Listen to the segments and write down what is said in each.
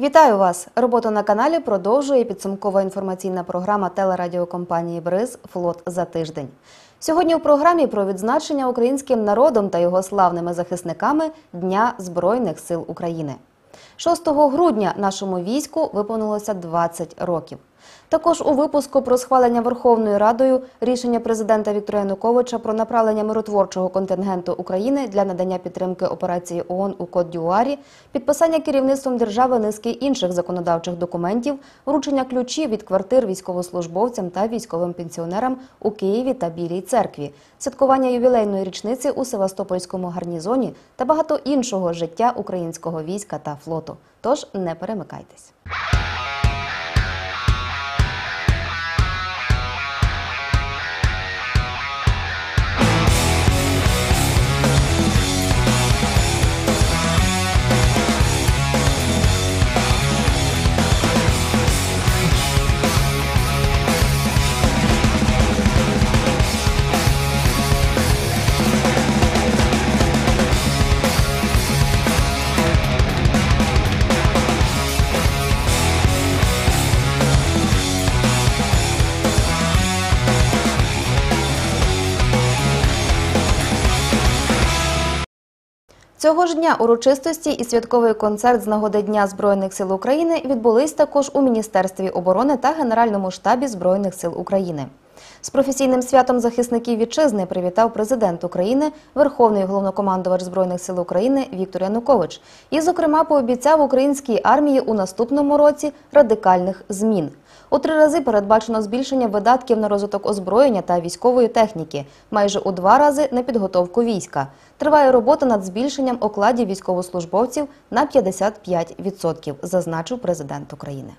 Вітаю вас! Роботу на каналі продовжує підсумкова інформаційна програма телерадіокомпанії Бриз Флот за тиждень. Сьогодні у програмі про відзначення українським народом та його славними захисниками Дня Збройних сил України. 6 грудня нашому війську виповнилося 20 років. Також у випуску про схвалення Верховною Радою рішення президента Віктора Януковича про направлення миротворчого контингенту України для надання підтримки операції ООН у Кот-Дюарі, підписання керівництвом держави низки інших законодавчих документів, вручення ключів від квартир військовослужбовцям та військовим пенсіонерам у Києві та Білій церкві, святкування ювілейної річниці у Севастопольському гарнізоні та багато іншого життя українського війська та флоту. Тож не перемикайтесь. Цього ж дня урочистості і святковий концерт з нагоди Дня Збройних сил України відбулись також у Міністерстві оборони та Генеральному штабі Збройних сил України. З професійним святом захисників вітчизни привітав президент України, Верховний головнокомандувач Збройних сил України Віктор Янукович і, зокрема, пообіцяв українській армії у наступному році радикальних змін. У три рази передбачено збільшення видатків на розвиток озброєння та військової техніки, майже у два рази на підготовку війська. Триває робота над збільшенням окладів військовослужбовців на 55%, зазначив президент України.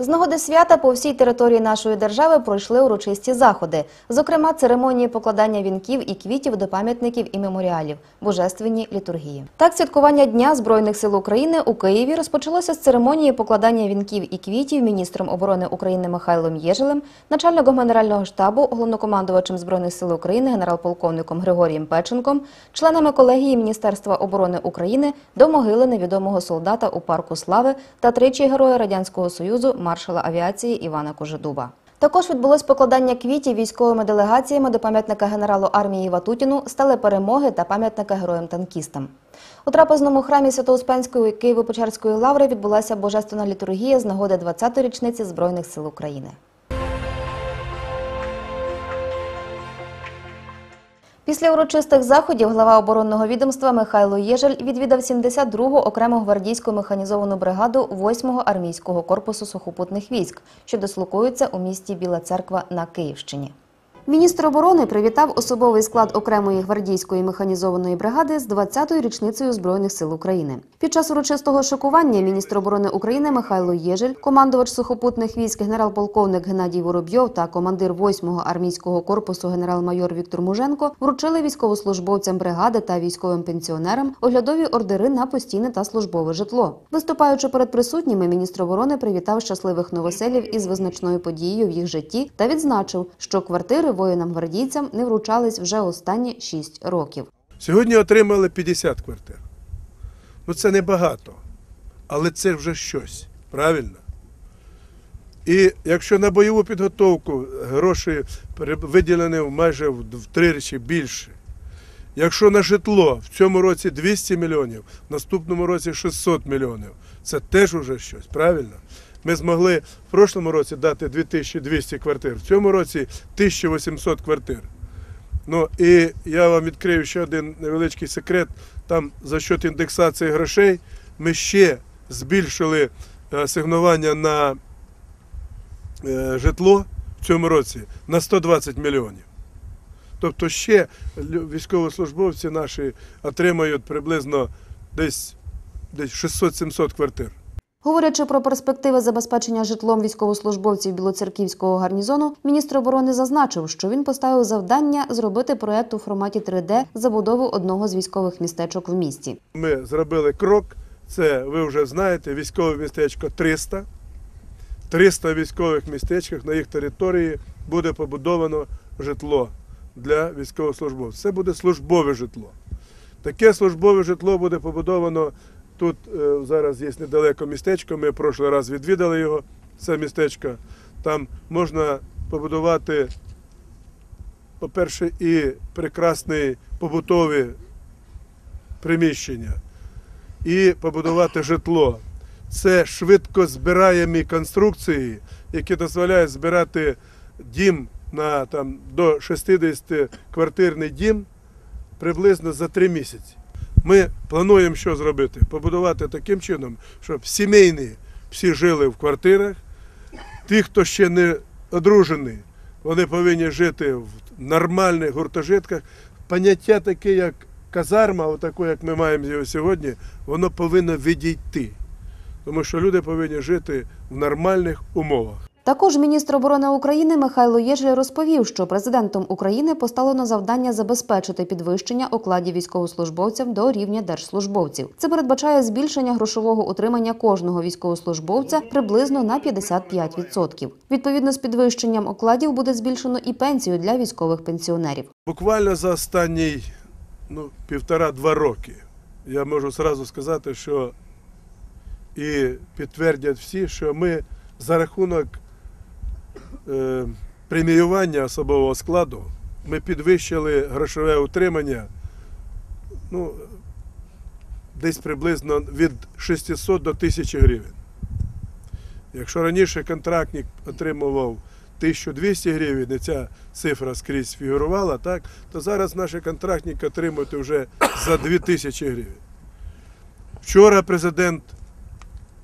З нагоди свята по всій території нашої держави пройшли урочисті заходи, зокрема церемонії покладання вінків і квітів до пам'ятників і меморіалів, божественні літургії. Так, святкування Дня Збройних сил України у Києві розпочалося з церемонії покладання вінків і квітів міністром оборони України Михайлом Єжелем, начальником генерального штабу, головнокомандувачем Збройних сил України генерал-полковником Григорієм Печенком, членами колегії Міністерства оборони України до могили невідомого солдата у парку Слави та тричі героя радянського союзу маршала авіації Івана Кожедуба. Також відбулось покладання квітів військовими делегаціями до пам'ятника генералу армії Ватутіну, стали перемоги та пам'ятника героям-танкістам. У трапезному храмі Свято-Успенської Києво-Печерської лаври відбулася божественна літургія з нагоди 20-ї річниці Збройних сил України. Після урочистих заходів глава оборонного відомства Михайло Єжель відвідав 72-гу окрему гвардійську механізовану бригаду 8-го армійського корпусу сухопутних військ, що дислокується у місті Біла Церква на Київщині. Міністр оборони привітав особовий склад окремої гвардійської механізованої бригади з 20-ю річницею Збройних сил України. Під час урочистого шокування міністр оборони України Михайло Єжель, командувач сухопутних військ генерал-полковник Геннадій Воробйов та командир 8-го армійського корпусу генерал-майор Віктор Муженко вручили військовослужбовцям бригади та військовим пенсіонерам оглядові ордери на постійне та службове житло. Виступаючи перед присутніми, міністр оборони привітав щасливих новоселів із визначною подією в їх житті та відзначив, що квартири воїнам-гвардійцям не вручались вже останні 6 років. Сьогодні отримали 50 квартир. Ну це небагато, але це вже щось, правильно? І якщо на бойову підготовку гроші виділені майже в три речі більше, якщо на житло в цьому році 200 мільйонів, в наступному році 600 мільйонів, це теж уже щось, правильно? Ми змогли в прошлому році дати 2200 квартир, в цьому році 1800 квартир. Ну і я вам відкрию ще один невеличкий секрет. Там за счет індексації грошей ми ще збільшили асигнування на е, житло в цьому році на 120 мільйонів. Тобто ще військовослужбовці наші отримають приблизно десь, десь 600-700 квартир. Говорячи про перспективи забезпечення житлом військовослужбовців Білоцерківського гарнізону, міністр оборони зазначив, що він поставив завдання зробити проєкт у форматі 3D забудову одного з військових містечок в місті. Ми зробили крок. Це ви вже знаєте, військове містечко 300. 300 військових містечках на їх території буде побудовано житло для військовослужбовців. Це буде службове житло. Таке службове житло буде побудовано. Тут е, зараз є недалеко містечко. Ми прошлий раз відвідали його, це містечко. Там можна побудувати, по-перше, і прекрасні побутові приміщення, і побудувати житло. Це швидко збираємі конструкції, які дозволяють збирати дім на там, до 60 квартирний дім приблизно за три місяці. Ми плануємо що зробити? Побудувати таким чином, щоб сімейні всі жили в квартирах. Ті, хто ще не одружений, вони повинні жити в нормальних гуртожитках. Поняття таке, як казарма, отаке, як ми маємо його сьогодні, воно повинно відійти. Тому що люди повинні жити в нормальних умовах. Також міністр оборони України Михайло Єжель розповів, що президентом України поставлено завдання забезпечити підвищення окладів військовослужбовцям до рівня держслужбовців. Це передбачає збільшення грошового утримання кожного військовослужбовця приблизно на 55%. Відповідно з підвищенням окладів буде збільшено і пенсію для військових пенсіонерів. Буквально за останні ну, півтора-два роки я можу зразу сказати, що і підтвердять всі, що ми за рахунок преміювання особового складу ми підвищили грошове утримання ну, десь приблизно від 600 до 1000 гривень. Якщо раніше контрактник отримував 1200 гривень, і ця цифра скрізь фігурувала, так, то зараз наші контрактники отримують вже за 2000 гривень. Вчора президент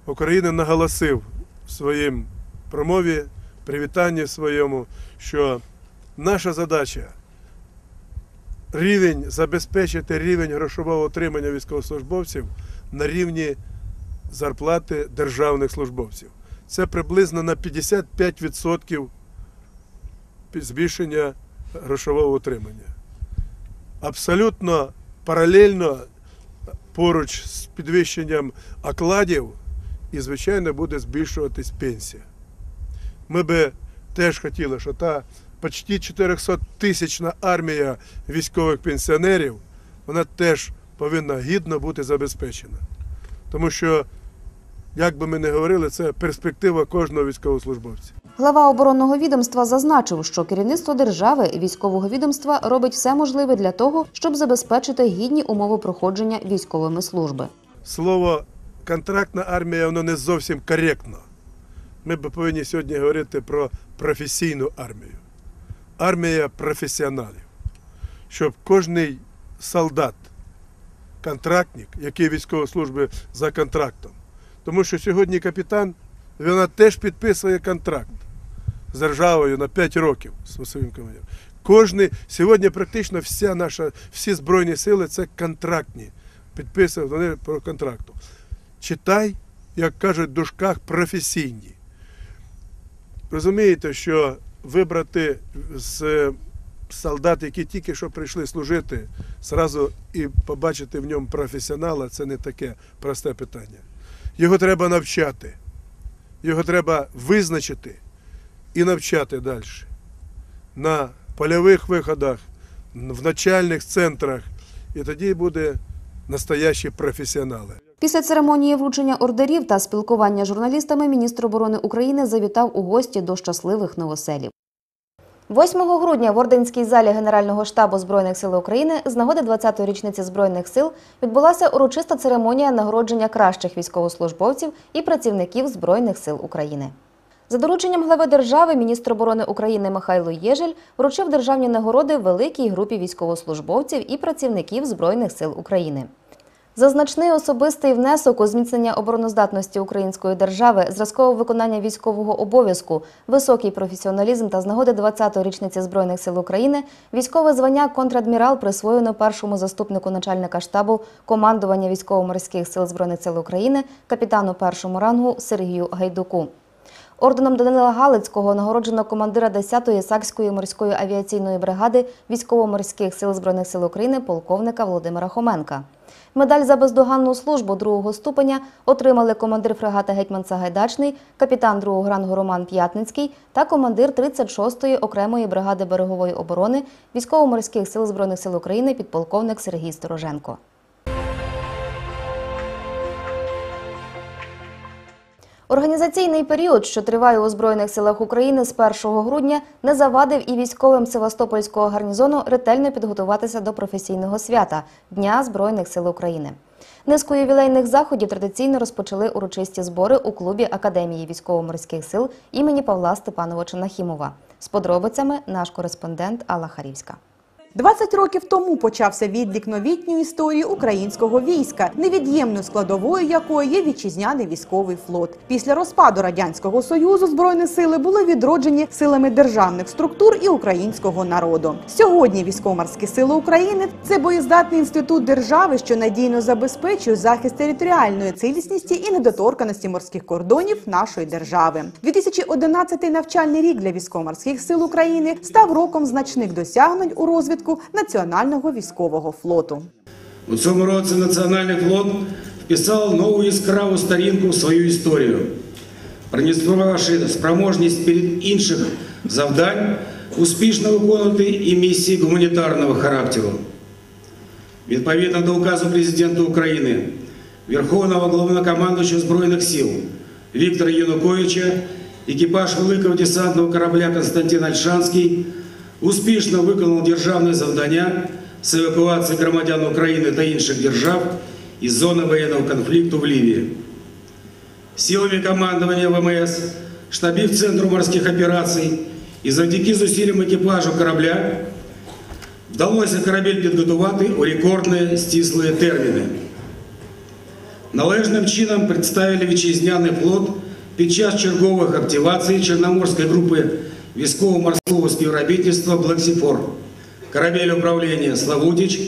України наголосив в своїм промові, привітанні своєму, що наша задача рівень забезпечити рівень грошового отримання військовослужбовців на рівні зарплати державних службовців. Це приблизно на 55% збільшення грошового утримання. Абсолютно паралельно поруч з підвищенням окладів і, звичайно, буде збільшуватись пенсія. Ми би теж хотіли, що та почти 400 тисячна армія військових пенсіонерів, вона теж повинна гідно бути забезпечена. Тому що, як би ми не говорили, це перспектива кожного військовослужбовця. Глава оборонного відомства зазначив, що керівництво держави і військового відомства робить все можливе для того, щоб забезпечити гідні умови проходження військовими служби. Слово контрактна армія воно не зовсім коректно. Ми б повинні сьогодні говорити про професійну армію. Армія професіоналів. Щоб кожний солдат, контрактник, який військової служби за контрактом. Тому що сьогодні капітан вона теж підписує контракт з державою на 5 років з своїм командиром. Кожний сьогодні практично вся наша, всі збройні сили це контрактні. Підписують вони про контракту. Читай, як кажуть в дужках, професійні. Розумієте, що вибрати з солдат, які тільки що прийшли служити, зразу і побачити в ньому професіонала це не таке просте питання. Його треба навчати, його треба визначити і навчати далі. На польових виходах, в начальних центрах. І тоді буде настоящі професіонали. Після церемонії вручення ордерів та спілкування з журналістами міністр оборони України завітав у гості до щасливих новоселів. 8 грудня в Орденській залі Генерального штабу Збройних сил України з нагоди 20-ї річниці Збройних сил відбулася урочиста церемонія нагородження кращих військовослужбовців і працівників Збройних сил України. За дорученням глави держави міністр оборони України Михайло Єжель вручив державні нагороди великій групі військовослужбовців і працівників Збройних сил України. За значний особистий внесок у зміцнення обороноздатності української держави, зразкове виконання військового обов'язку, високий професіоналізм та з нагоди 20-ї річниці Збройних сил України військове звання контрадмірал присвоєно першому заступнику начальника штабу командування військово-морських сил Збройних сил України, капітану першому рангу Сергію Гайдуку. Орденом Данила Галицького нагороджено командира 10-ї Сакської морської авіаційної бригади військово-морських сил Збройних сил України полковника Володимира Хоменка. Медаль за бездоганну службу другого ступеня отримали командир фрегата Гетьман Сагайдачний, капітан другого рангу Роман П'ятницький та командир 36-ї окремої бригади берегової оборони військово-морських сил Збройних сил України підполковник Сергій Стороженко. Організаційний період, що триває у Збройних силах України з 1 грудня, не завадив і військовим Севастопольського гарнізону ретельно підготуватися до професійного свята Дня Збройних сил України. Низку ювілейних заходів традиційно розпочали урочисті збори у клубі Академії військово-морських сил імені Павла Степановича Нахімова. З подробицями наш кореспондент Алла Харівська. 20 років тому почався відлік новітньої історії українського війська, невід'ємною складовою якої є вітчизняний військовий флот. Після розпаду радянського союзу збройні сили були відроджені силами державних структур і українського народу. Сьогодні військово-морські сили України це боєздатний інститут держави, що надійно забезпечує захист територіальної цілісності і недоторканості морських кордонів нашої держави. 2011 навчальний рік для військово-морських сил України став роком значних досягнень у розвитку національного військового флоту. У цьому році Національний флот вписав нову яскраву сторінку в свою історію, продемонструвавши спроможність перед інших завдань успішно виконувати і місії гуманітарного характеру. Відповідно до указу президента України, Верховного Головнокомандуючого Збройних сил Віктора Януковича, екіпаж великого десантного корабля Константин Альшанський успішно виконав державне завдання з евакуації громадян України та інших держав із зони воєнного конфлікту в Лівії. Силами командування ВМС, штабів Центру морських операцій і завдяки зусиллям екіпажу корабля вдалося корабель підготувати у рекордні стислі терміни. Належним чином представили вітчизняний флот під час чергових активацій Чорноморської групи військово-морського співробітництва «Блексіфор», корабель управління «Славутич»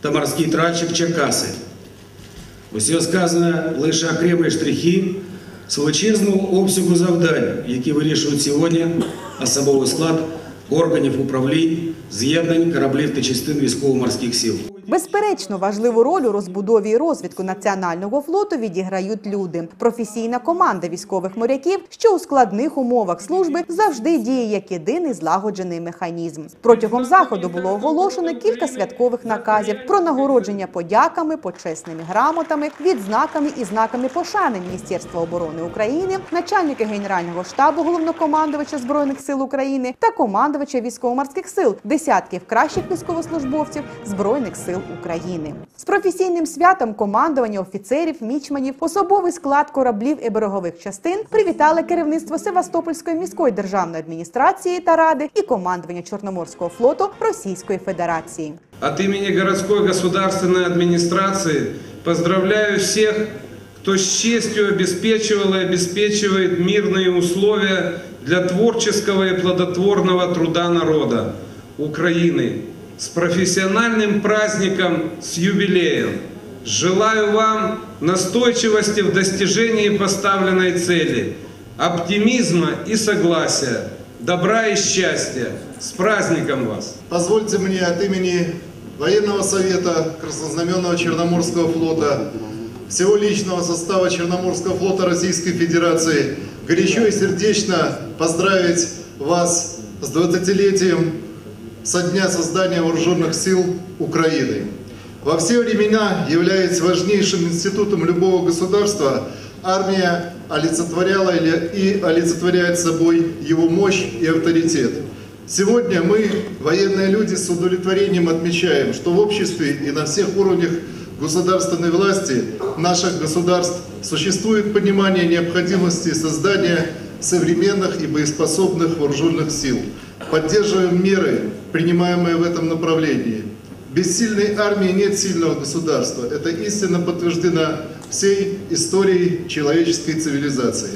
та морський тральщик «Черкаси». Усе сказано лише окремі штрихи величезного обсягу завдань, які вирішують сьогодні особовий склад органів управлінь, з'єднань кораблів та частин військово-морських сил. Безперечно, важливу роль у розбудові і розвитку національного флоту відіграють люди. Професійна команда військових моряків, що у складних умовах служби завжди діє як єдиний злагоджений механізм. Протягом заходу було оголошено кілька святкових наказів про нагородження подяками, почесними грамотами, відзнаками і знаками пошани Міністерства оборони України, начальника генерального штабу головнокомандувача збройних сил України та командувача військово-морських сил, десятків кращих військовослужбовців збройних сил України. З професійним святом командування офіцерів, мічманів, особовий склад кораблів і берегових частин привітали керівництво Севастопольської міської державної адміністрації та ради і командування Чорноморського флоту Російської Федерації. От имени городской государственной администрации поздравляю всех, кто с честью обеспечивал и обеспечивает мирные условия для творческого и плодотворного труда народа Украины. С профессиональным праздником, с юбилеем. Желаю вам настойчивости в достижении поставленной цели, оптимизма и согласия, добра и счастья. С праздником вас! Позвольте мне от имени Военного совета Краснознаменного Черноморского флота, всего личного состава Черноморского флота Российской Федерации горячо и сердечно поздравить вас с 20-летием со дня создания Вооруженных сил Украины. Во все времена, являясь важнейшим институтом любого государства, армия олицетворяла и олицетворяет собой его мощь и авторитет. Сегодня мы, военные люди, с удовлетворением отмечаем, что в обществе и на всех уровнях государственной власти наших государств существует понимание необходимости создания современных и боеспособных вооруженных сил. Поддерживаем меры, принимаемые в этом направлении. Без сильной армии нет сильного государства. Это истинно подтверждено всей историей человеческой цивилизации.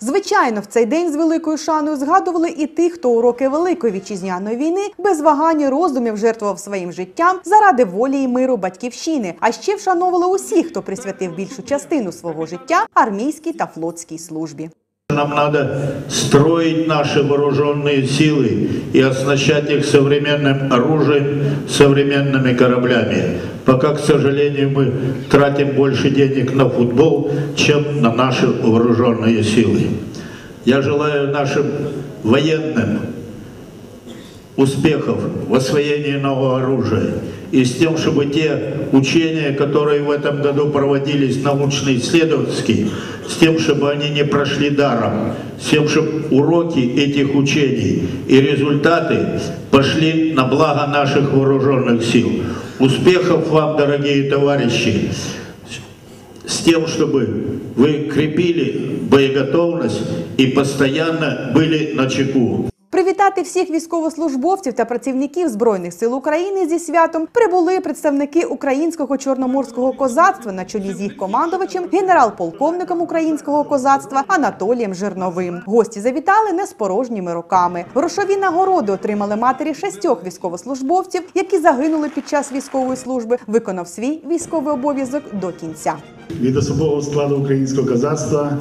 Звичайно, в цей день з великою шаною згадували і тих, хто у роки Великої вітчизняної війни без вагань і роздумів жертвував своїм життям заради волі і миру батьківщини. А ще вшановували усіх, хто присвятив більшу частину свого життя армійській та флотській службі. Нам надо строить наши вооруженные силы и оснащать их современным оружием, современными кораблями. Пока, к сожалению, мы тратим больше денег на футбол, чем на наши вооруженные силы. Я желаю нашим военным успехов в освоении нового оружия и с тем, чтобы те учения, которые в этом году проводились научно-исследовательские, с тем, чтобы они не прошли даром, с тем, чтобы уроки этих учений и результаты пошли на благо наших вооруженных сил. Успехов вам, дорогие товарищи, с тем, чтобы вы крепили боеготовность и постоянно были на чеку. Привітати всіх військовослужбовців та працівників Збройних сил України зі святом прибули представники українського чорноморського козацтва на чолі з їх командувачем, генерал-полковником українського козацтва Анатолієм Жирновим. Гості завітали не з порожніми руками. Грошові нагороди отримали матері шістьох військовослужбовців, які загинули під час військової служби, виконав свій військовий обов'язок до кінця. від особового складу українського козацтва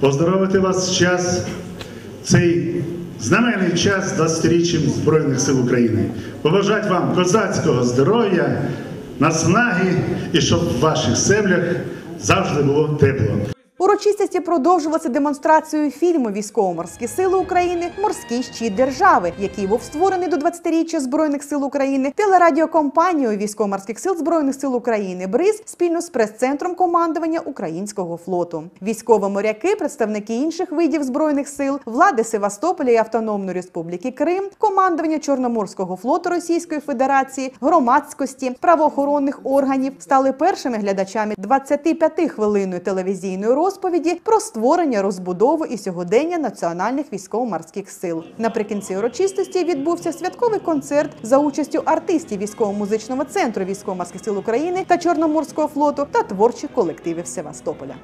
поздоровити вас час цей знаменний час до 20-річчям Збройних сил України. Побажати вам козацького здоров'я, наснаги і щоб в ваших землях завжди було тепло. Урочистості продовжувалися демонстрацією фільму Військово-морські сили України Морський щит держави, який був створений до 20-річчя Збройних сил України телерадіокомпанією Військово-морських сил Збройних сил України БРИЗ спільно з прес-центром командування українського флоту. Військові моряки, представники інших видів збройних сил, влади Севастополя і Автономної Республіки Крим, командування Чорноморського флоту Російської Федерації, громадськості, правоохоронних органів стали першими глядачами 25-хвилинної телевізійної розповіді про створення, розбудову і сьогодення національних військово-морських сил. Наприкінці урочистості відбувся святковий концерт за участю артистів військово-музичного центру військово-морських сил України та Чорноморського флоту та творчих колективів Севастополя.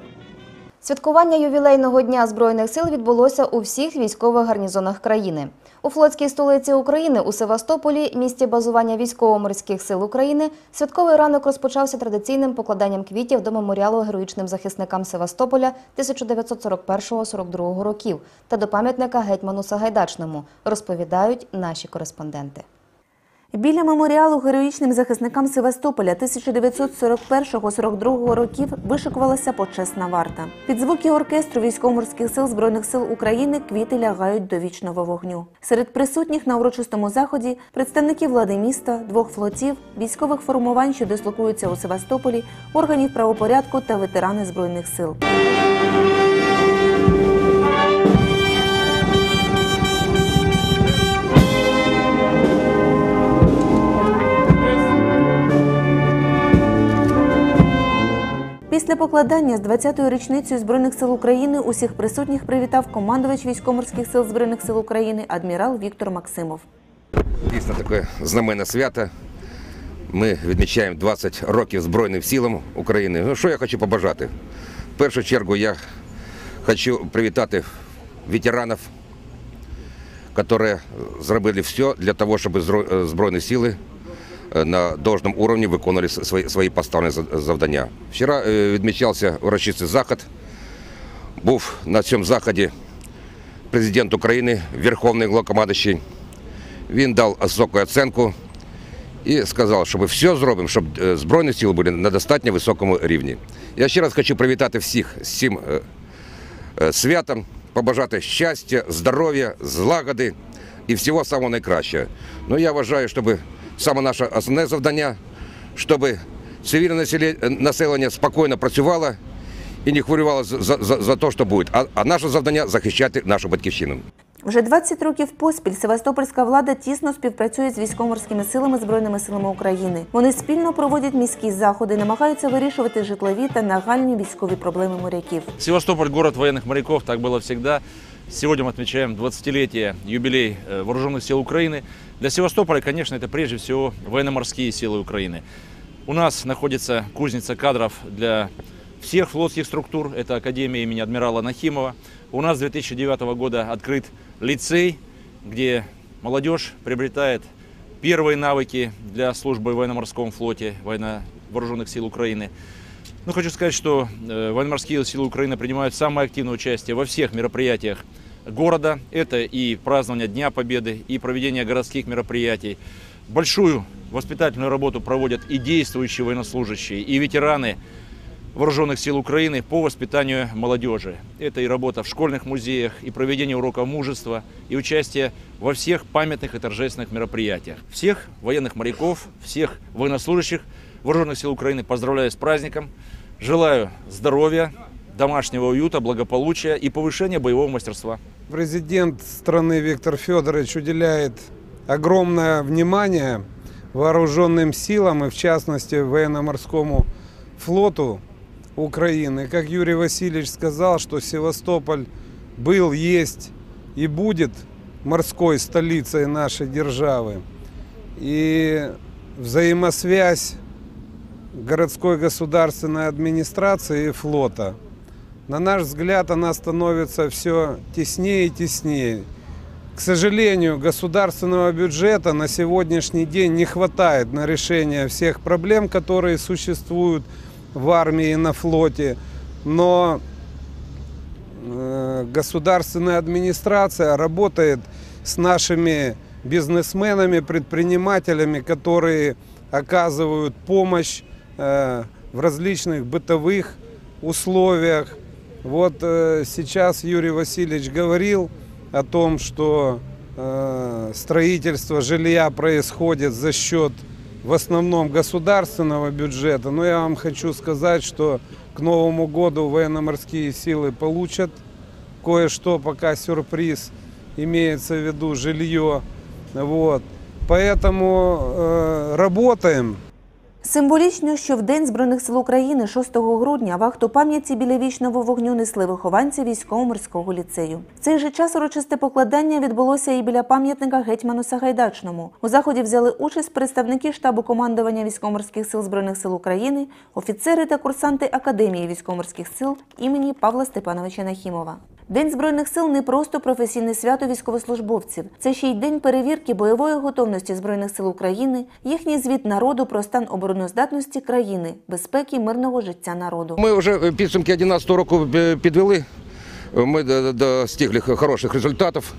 Святкування ювілейного дня збройних сил відбулося у всіх військових гарнізонах країни. У флотській столиці України у Севастополі, місті базування військово-морських сил України, святковий ранок розпочався традиційним покладанням квітів до меморіалу героїчним захисникам Севастополя 1941-42 років та до пам'ятника гетьману Сагайдачному, розповідають наші кореспонденти. Біля меморіалу героїчним захисникам Севастополя 1941-42 років вишикувалася почесна варта. Під звуки оркестру військово-морських сил збройних сил України квіти лягають до вічного вогню. Серед присутніх на урочистому заході представники влади міста, двох флотів, військових формувань, що дислокуються у Севастополі, органів правопорядку та ветерани збройних сил. Після покладання з 20-ю річницею Збройних сил України усіх присутніх привітав командувач військово-морських сил Збройних сил України адмірал Віктор Максимов. Дійсно таке знаменне свято. Ми відмічаємо 20 років Збройним силам України. Ну, що я хочу побажати? В першу чергу я хочу привітати ветеранів, які зробили все для того, щоб е, Збройні сили на должному уровні виконували свої, свої поставлені за- завдання. Вчора е, відмічався урочистий захід. Був на цьому заході президент України, Верховний Главкомандуючий. Він дав високу оцінку і сказав, що ми все зробимо, щоб е, Збройні сили були на достатньо високому рівні. Я ще раз хочу привітати всіх з цим е, е, святом, побажати щастя, здоров'я, злагоди і всього самого найкращого. Ну, я вважаю, щоб саме наше основне завдання, щоб цивільне населе- населення спокійно працювало і не хвилювало за, за, за, за те, що буде. А, а наше завдання захищати нашу батьківщину. Вже 20 років поспіль Севастопольська влада тісно співпрацює з військово-морськими силами Збройними силами України. Вони спільно проводять міські заходи, намагаються вирішувати житлові та нагальні військові проблеми моряків. Севастополь – город военных моряков, так было всегда. Сегодня мы отмечаем 20-летие, юбилей э, Вооруженных сил Украины. Для Севастополя, конечно, это прежде всего военно-морские силы Украины. У нас находится кузница кадров для всех флотских структур. Это Академия имени адмирала Нахимова. У нас с 2009 года открыт лицей, где молодежь приобретает первые навыки для службы в военно-морском флоте военно вооруженных сил Украины. Ну, хочу сказать, что э, военно-морские силы Украины принимают самое активное участие во всех мероприятиях города. Это и празднование Дня Победы, и проведение городских мероприятий. Большую воспитательную работу проводят и действующие военнослужащие, и ветераны Вооруженных сил Украины по воспитанию молодежи. Это и работа в школьных музеях, и проведение уроков мужества, и участие во всех памятных и торжественных мероприятиях. Всех военных моряков, всех военнослужащих Вооруженных сил Украины поздравляю с праздником. Желаю здоровья, домашнего уюта, благополучия и повышения боевого мастерства. Президент страны Виктор Федорович уделяет огромное внимание вооруженным силам и в частности военно-морскому флоту Украины. Как Юрий Васильевич сказал, что Севастополь был, есть и будет морской столицей нашей державы. И взаимосвязь городской государственной администрации и флота, на наш взгляд, она становится все теснее и теснее. К сожалению, государственного бюджета на сегодняшний день не хватает на решение всех проблем, которые существуют в армии и на флоте. Но э, государственная администрация работает с нашими бизнесменами, предпринимателями, которые оказывают помощь э, в различных бытовых условиях. Вот э, сейчас Юрий Васильевич говорил о том, что э, строительство жилья происходит за счет в основном государственного бюджета. Но я вам хочу сказать, что к Новому году военно-морские силы получат кое-что, пока сюрприз имеется в виду жилье. Вот. Поэтому э, работаем. Символічно, що в День Збройних сил України 6 грудня вахту пам'яті біля вічного вогню несли вихованці військово-морського ліцею. В цей же час урочисте покладання відбулося і біля пам'ятника гетьману Сагайдачному. У заході взяли участь представники штабу командування військово-морських сил Збройних сил України, офіцери та курсанти Академії військово-морських сил імені Павла Степановича Нахімова. День збройних сил не просто професійне свято військовослужбовців, це ще й день перевірки бойової готовності збройних сил України, їхній звіт народу про стан обороноздатності країни, безпеки, мирного життя народу. Ми вже е, підсумки 2011 року е, підвели. Ми достигли хороших результатів.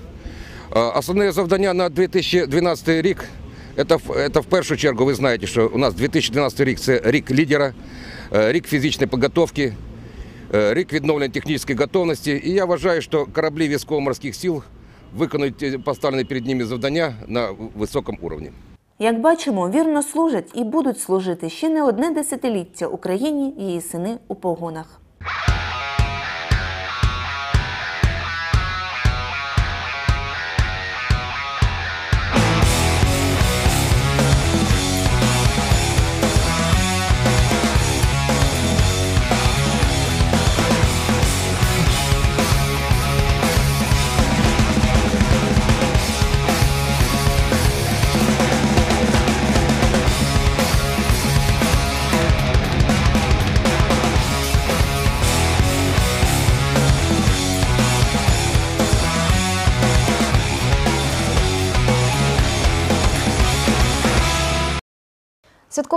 Е, Основне завдання на 2012 рік це, в- першу чергу, ви знаєте, що у нас 2012 рік це рік лідера, е, рік фізичної підготовки, е, рік відновлення технічної готовності. І я вважаю, що кораблі військово-морських сил виконують е, поставлені перед ними завдання на високому рівні. Як бачимо, вірно служать і будуть служити ще не одне десятиліття Україні її сини у погонах.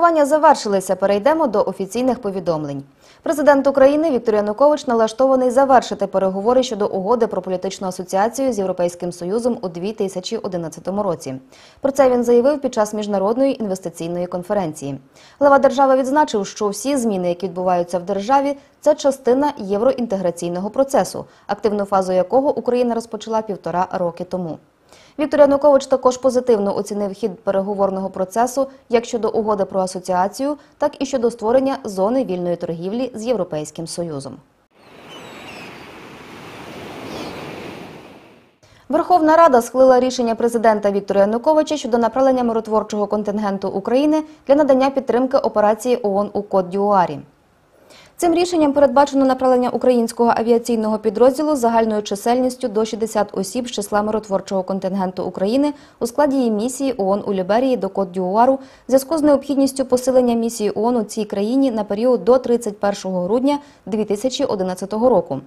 Святкування завершилися. Перейдемо до офіційних повідомлень. Президент України Віктор Янукович налаштований завершити переговори щодо угоди про політичну асоціацію з Європейським Союзом у 2011 році. Про це він заявив під час міжнародної інвестиційної конференції. Глава держави відзначив, що всі зміни, які відбуваються в державі, це частина євроінтеграційного процесу, активну фазу якого Україна розпочала півтора роки тому. Віктор Янукович також позитивно оцінив хід переговорного процесу як щодо угоди про асоціацію, так і щодо створення зони вільної торгівлі з Європейським Союзом. Верховна Рада схвалила рішення президента Віктора Януковича щодо направлення миротворчого контингенту України для надання підтримки операції ООН у Кот-Дюарі. Цим рішенням передбачено направлення українського авіаційного підрозділу загальною чисельністю до 60 осіб з числа миротворчого контингенту України у складі її місії ООН у Ліберії до Кот-Дюару в зв'язку з необхідністю посилення місії ООН у цій країні на період до 31 грудня 2011 року.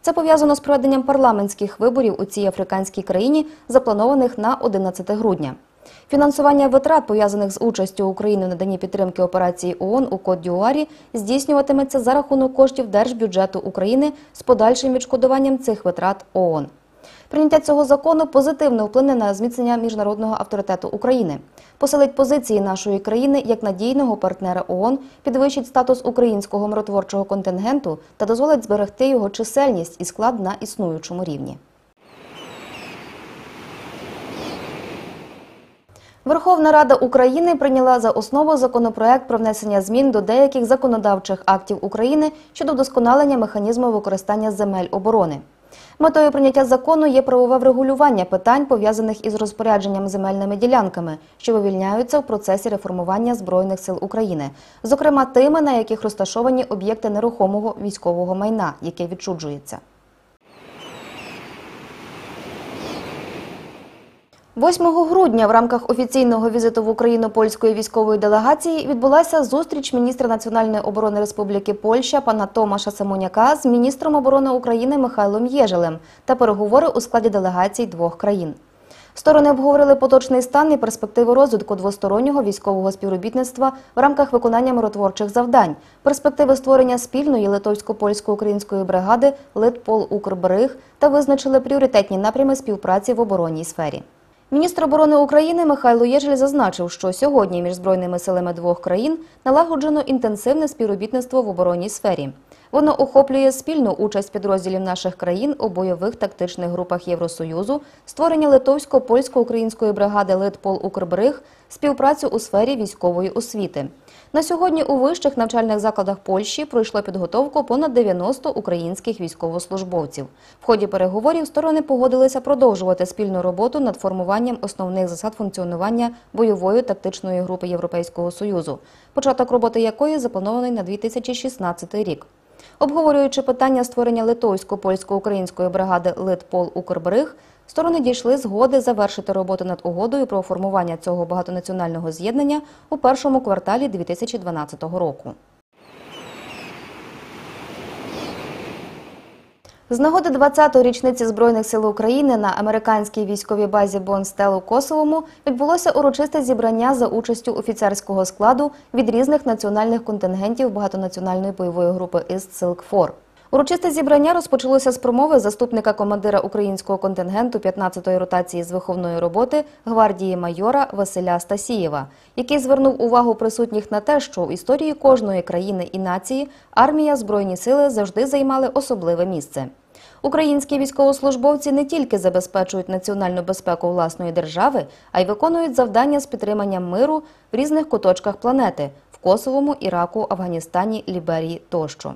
Це пов'язано з проведенням парламентських виборів у цій африканській країні, запланованих на 11 грудня. Фінансування витрат, пов'язаних з участю України в наданні підтримки операції ООН у Кот-Дюарі, здійснюватиметься за рахунок коштів Держбюджету України з подальшим відшкодуванням цих витрат ООН. Прийняття цього закону позитивно вплине на зміцнення міжнародного авторитету України, посилить позиції нашої країни як надійного партнера ООН, підвищить статус українського миротворчого контингенту та дозволить зберегти його чисельність і склад на існуючому рівні. Верховна Рада України прийняла за основу законопроект про внесення змін до деяких законодавчих актів України щодо вдосконалення механізму використання земель оборони. Метою прийняття закону є правове врегулювання питань, пов'язаних із розпорядженням земельними ділянками, що вивільняються в процесі реформування Збройних сил України, зокрема тими, на яких розташовані об'єкти нерухомого військового майна, яке відчуджується. 8 грудня в рамках офіційного візиту в Україну польської військової делегації відбулася зустріч міністра національної оборони Республіки Польща пана Томаша Самоняка з міністром оборони України Михайлом Єжелем та переговори у складі делегацій двох країн. Сторони обговорили поточний стан і перспективи розвитку двостороннього військового співробітництва в рамках виконання миротворчих завдань, перспективи створення спільної литовсько-польсько-української бригади Литпол Укрбериг та визначили пріоритетні напрями співпраці в оборонній сфері. Міністр оборони України Михайло Єжель зазначив, що сьогодні між збройними силами двох країн налагоджено інтенсивне співробітництво в оборонній сфері. Воно охоплює спільну участь підрозділів наших країн у бойових тактичних групах Євросоюзу, створення литовсько-польсько-української бригади Литпол Укрбриг, співпрацю у сфері військової освіти. На сьогодні у вищих навчальних закладах Польщі пройшло підготовку понад 90 українських військовослужбовців. В ході переговорів сторони погодилися продовжувати спільну роботу над формуванням основних засад функціонування бойової тактичної групи Європейського союзу, початок роботи якої запланований на 2016 рік. Обговорюючи питання створення литовсько-польсько-української бригади Литпол Укрбриг, сторони дійшли згоди завершити роботу над угодою про формування цього багатонаціонального з'єднання у першому кварталі 2012 року. З нагоди 20-ї річниці Збройних сил України на американській військовій базі Бонстел у Косовому відбулося урочисте зібрання за участю офіцерського складу від різних національних контингентів багатонаціональної бойової групи із Сил КФОР. Урочисте зібрання розпочалося з промови заступника командира українського контингенту 15-ї ротації з виховної роботи гвардії майора Василя Стасієва, який звернув увагу присутніх на те, що в історії кожної країни і нації армія збройні сили завжди займали особливе місце. Українські військовослужбовці не тільки забезпечують національну безпеку власної держави, а й виконують завдання з підтримання миру в різних куточках планети в Косовому, Іраку, Афганістані, Ліберії тощо.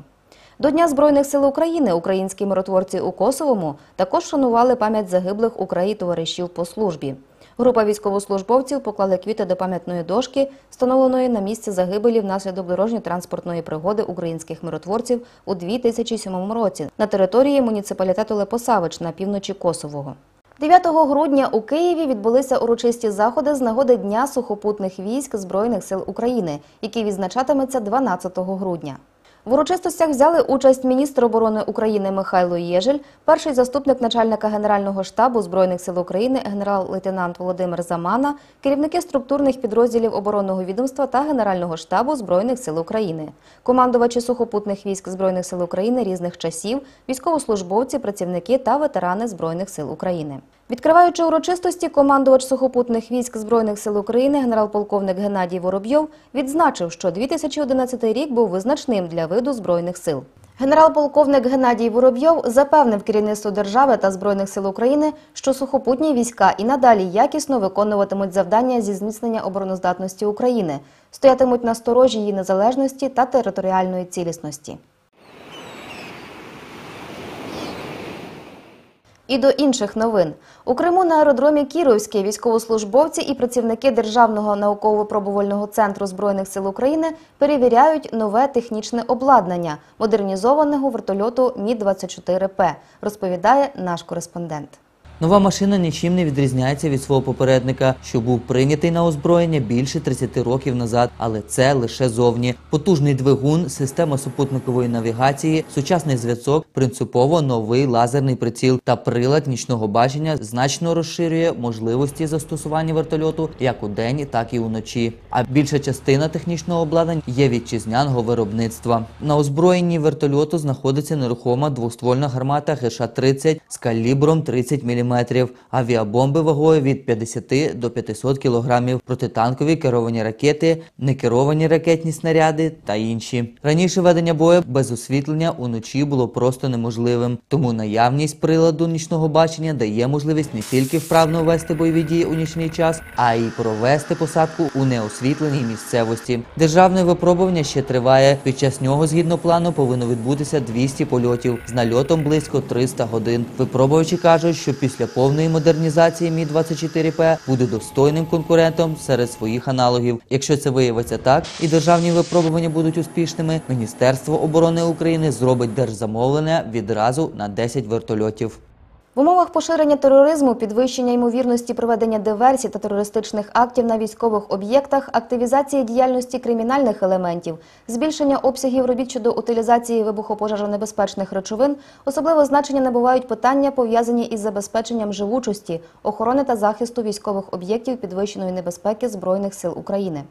До Дня Збройних сил України українські миротворці у Косовому також шанували пам'ять загиблих у краї товаришів по службі. Група військовослужбовців поклали квіти до пам'ятної дошки, встановленої на місці загибелі внаслідок дорожньо-транспортної пригоди українських миротворців у 2007 році на території муніципалітету Лепосавич на півночі Косового. 9 грудня у Києві відбулися урочисті заходи з нагоди Дня сухопутних військ Збройних сил України, який відзначатиметься 12 грудня. В урочистостях взяли участь міністр оборони України Михайло Єжель, перший заступник начальника Генерального штабу Збройних сил України генерал-лейтенант Володимир Замана, керівники структурних підрозділів оборонного відомства та Генерального штабу Збройних сил України, командувачі сухопутних військ Збройних сил України різних часів, військовослужбовці, працівники та ветерани Збройних сил України. Відкриваючи урочистості, командувач сухопутних військ Збройних сил України генерал-полковник Геннадій Воробйов відзначив, що 2011 рік був визначним для виду Збройних сил. Генерал-полковник Геннадій Воробйов запевнив керівництво держави та Збройних сил України, що сухопутні війська і надалі якісно виконуватимуть завдання зі зміцнення обороноздатності України, стоятимуть на сторожі її незалежності та територіальної цілісності. І до інших новин у Криму на аеродромі Кіровській військовослужбовці і працівники Державного науково-пробувального центру збройних сил України перевіряють нове технічне обладнання модернізованого вертольоту Мі 24 П. Розповідає наш кореспондент. Нова машина нічим не відрізняється від свого попередника, що був прийнятий на озброєння більше 30 років назад, але це лише зовні. Потужний двигун, система супутникової навігації, сучасний зв'язок, принципово новий лазерний приціл та прилад нічного бачення значно розширює можливості застосування вертольоту як удень, так і уночі. А більша частина технічного обладнання є вітчизняного виробництва. На озброєнні вертольоту знаходиться нерухома двоствольна гармата ГШ-30 з калібром 30 мм, авіабомби вагою від 50 до 500 кг, протитанкові керовані ракети, некеровані ракетні снаряди та інші. Раніше ведення бою без освітлення уночі було просто неможливим, тому наявність приладу нічного бачення дає можливість не тільки вправно вести бойові дії у нічний час, а й провести посадку у неосвітленій місцевості. Державне випробування ще триває. Під час нього, згідно плану, повинно відбутися 200 польотів з нальотом близько 300 годин. Випробувачі кажуть, що після повної модернізації Мі 24 п буде достойним конкурентом серед своїх аналогів. Якщо це виявиться так, і державні випробування будуть успішними, Міністерство оборони України зробить держзамовлення відразу на 10 вертольотів. В умовах поширення тероризму, підвищення ймовірності проведення диверсій та терористичних актів на військових об'єктах, активізації діяльності кримінальних елементів, збільшення обсягів робіт щодо утилізації вибухопожежонебезпечних речовин, особливе значення набувають питання, пов'язані із забезпеченням живучості, охорони та захисту військових об'єктів підвищеної небезпеки Збройних сил України.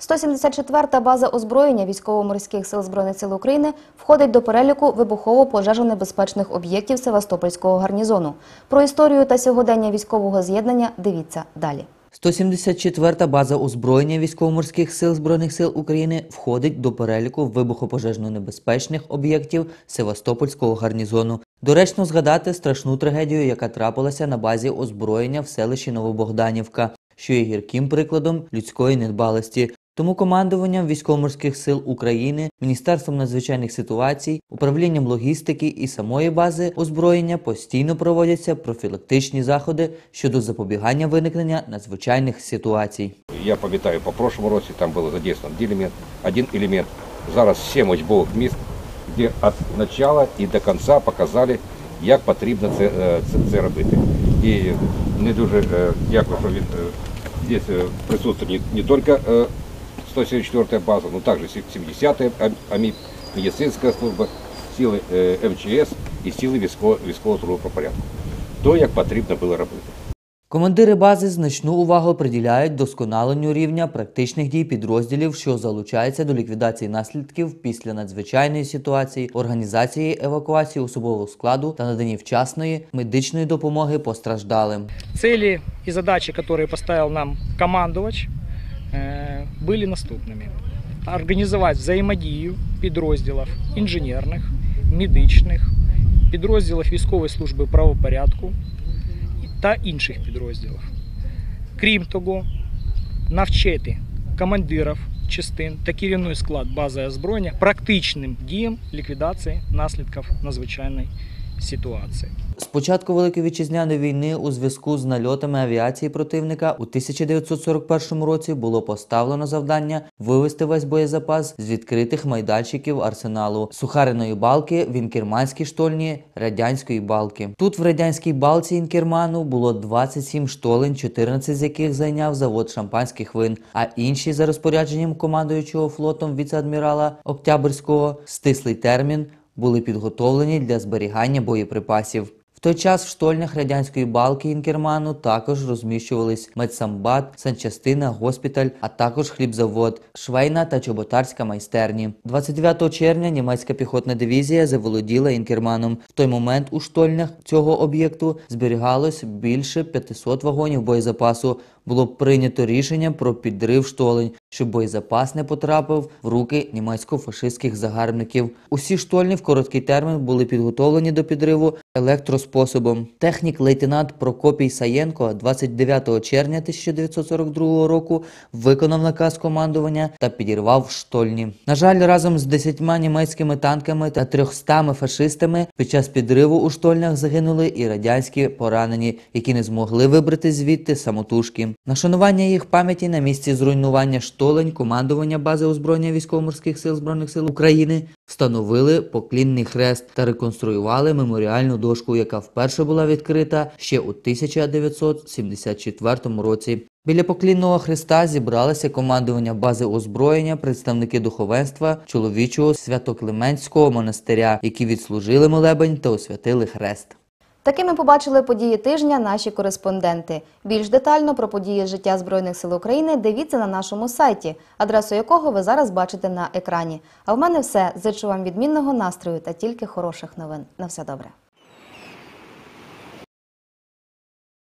174-та база озброєння військово-морських сил Збройних сил України входить до переліку вибухово-пожежонебезпечних об'єктів Севастопольського гарнізону. Про історію та сьогодення військового з'єднання дивіться далі. 174-та база озброєння військово-морських сил Збройних сил України входить до переліку вибухопожежно-небезпечних об'єктів Севастопольського гарнізону. Доречно згадати страшну трагедію, яка трапилася на базі озброєння в селищі Новобогданівка, що є гірким прикладом людської недбалості. Тому командуванням військово-морських сил України, міністерством надзвичайних ситуацій, управлінням логістики і самої бази озброєння постійно проводяться профілактичні заходи щодо запобігання виникнення надзвичайних ситуацій. Я пам'ятаю, по прошлому році там було задіяно елемент, один елемент. Зараз сім очбових міст, де від початку і до кінця показали, як потрібно це, е, це, це робити. І не дуже е, дякую, що він. Е, здесь присутствует не, не только 174-я база, ну также 70-я АМІП, медицинська служба, сили э, МЧС і сили військового трудового порядку. То, як потрібно було робити. Командири бази значну увагу приділяють досконаленню рівня практичних дій підрозділів, що залучаються до ліквідації наслідків після надзвичайної ситуації, організації евакуації особового складу та наданні вчасної медичної допомоги постраждалим. Цілі і задачі, які поставив нам командувач – были наступними. Організувати взаємодію підрозділів інженерних, медичних, підрозділів військової служби правопорядку та інших підрозділів. Крім того, навчити командирів частин та керівний склад бази озброєння практичним діям ліквідації наслідків надзвичайної ситуації. З початку Великої вітчизняної війни у зв'язку з нальотами авіації противника у 1941 році було поставлено завдання вивести весь боєзапас з відкритих майданчиків арсеналу Сухариної балки в інкерманській штольні радянської балки. Тут в радянській балці інкерману було 27 штолень, 14 з яких зайняв завод шампанських вин, а інші за розпорядженням командуючого флотом віце-адмірала Октябрьського стислий термін були підготовлені для зберігання боєприпасів. Той час в штольнях радянської балки Інкерману також розміщувались медсамбат, санчастина, госпіталь, а також хлібзавод, швейна та чоботарська майстерні. 29 червня німецька піхотна дивізія заволоділа Інкерманом. В той момент у штольнях цього об'єкту зберігалось більше 500 вагонів боєзапасу. Було прийнято рішення про підрив штолень, щоб боєзапас не потрапив в руки німецько-фашистських загарбників. Усі штольні в короткий термін були підготовлені до підриву електроспособом. Технік лейтенант Прокопій Саєнко 29 червня 1942 року виконав наказ командування та підірвав штольні. На жаль, разом з 10 німецькими танками та 300 фашистами під час підриву у штольнях загинули і радянські поранені, які не змогли вибрати звідти самотужки. На шанування їх пам'яті на місці зруйнування штолень командування бази озброєння військово-морських сил Збройних сил України встановили поклінний хрест та реконструювали меморіальну дошку, яка вперше була відкрита ще у 1974 році. Біля поклінного хреста зібралося командування бази озброєння, представники духовенства чоловічого святоклеменського монастиря, які відслужили молебень та освятили хрест. Такими побачили події тижня наші кореспонденти. Більш детально про події життя Збройних сил України дивіться на нашому сайті, адресу якого ви зараз бачите на екрані. А в мене все. Зичу вам відмінного настрою та тільки хороших новин. На все добре.